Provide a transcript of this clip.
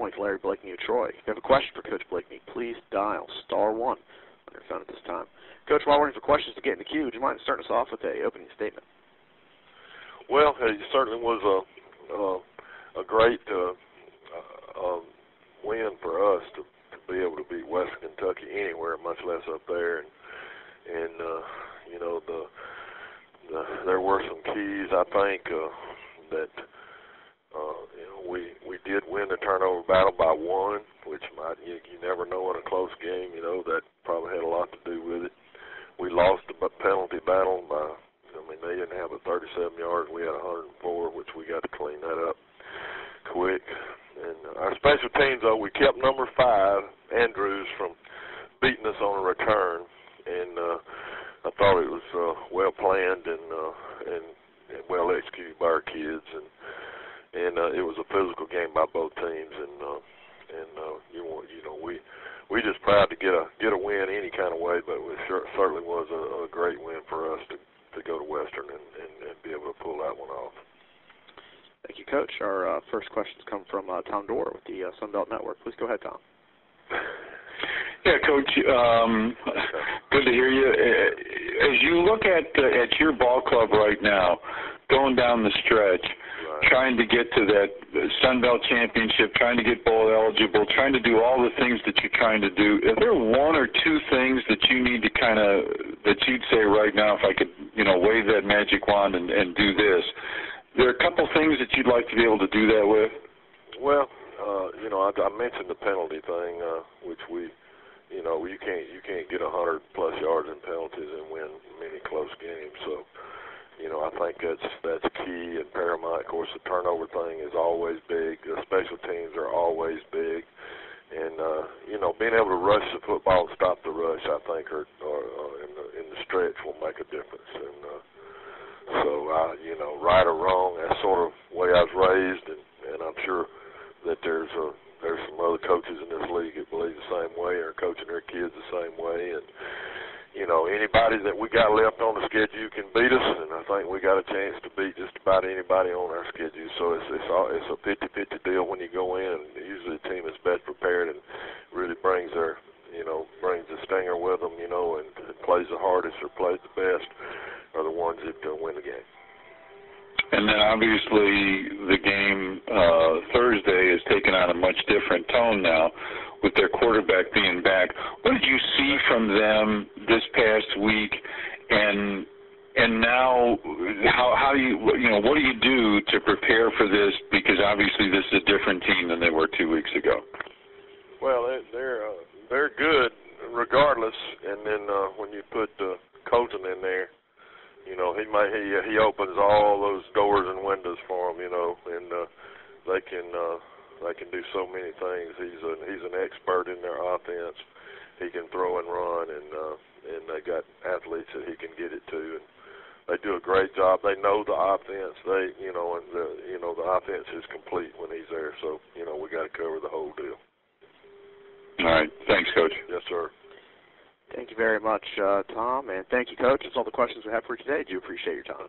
joins Larry Blakeney of Troy. If you have a question for Coach Blakeney, please dial star one on your phone at this time. Coach, while waiting for questions to get in the queue, would you mind starting us off with a opening statement? Well, it certainly was a a, a great uh, uh, win for us to, to be able to beat Western Kentucky anywhere, much less up there. And, and uh, you know, the, the there were some keys I think uh, that uh, you know we we did win the turnover battle by one, which might you, you never know in a close game. You know that probably had a lot to do with it. We lost the penalty battle by I mean, they didn't have a 37 yards. We had 104, which we got to clean that up quick. And our special teams, though, we kept number five, Andrews, from beating us on a return. And uh, I thought it was uh, well planned and, uh, and and well executed by our kids. And and uh, it was a physical game by both teams. And uh, and uh, you know, you know, we we just proud to get a get a win any kind of way, but it sure, certainly was a, a great win for us to to go to Western and, and, and be able to pull that one off. Thank you, Coach. Our uh, first questions come from uh, Tom Dorr with the uh, Sun Belt Network. Please go ahead, Tom. Yeah, Coach. Um, good to hear you. As you look at uh, at your ball club right now, going down the stretch, trying to get to that Sun Belt championship, trying to get bowl eligible, trying to do all the things that you're trying to do. Is there one or two things that you need to kind of that you'd say right now, if I could, you know, wave that magic wand and, and do this? There are a couple things that you'd like to be able to do that with. Well, uh, you know, I, I mentioned the penalty thing, uh, which we, you know, you can't you can't get a hundred plus yards in penalties and win many close games. So you know, I think that's that's key and paramount. Of course, the turnover thing is always big. The special teams are always big, and uh, you know, being able to rush the football and stop the rush, I think, are, are uh, in the in the stretch will make a difference. And uh, so, I, you know, right or wrong, that's sort of the way I was raised, and and I'm sure that there's a there's some other coaches in this league that believe the same way, or coaching their kids the same way, and you know, anybody that we got left on the schedule can beat us, and I think we got a chance to beat just about anybody on our schedule. So it's it's all, it's a 50-50 deal when you go in. Usually the team is best prepared and really brings their you know brings the stinger with them, you know, and, and plays the hardest or plays the best are the ones that uh, win the game. And then obviously the game uh, Thursday has taken on a much different tone now with their quarterback being back. You see from them this past week, and and now how how do you you know what do you do to prepare for this? Because obviously this is a different team than they were two weeks ago. Well, they're uh, they're good regardless, and then uh, when you put uh, Kolton in there, you know he might he he opens all those doors and windows for them, you know, and uh, they can. Uh, they can do so many things. He's a he's an expert in their offense. He can throw and run, and uh, and they got athletes that he can get it to. And they do a great job. They know the offense. They you know and the you know the offense is complete when he's there. So you know we got to cover the whole deal. All right. Thanks, Coach. Yes, sir. Thank you very much, uh, Tom, and thank you, Coach. That's all the questions we have for you today. Do appreciate your time.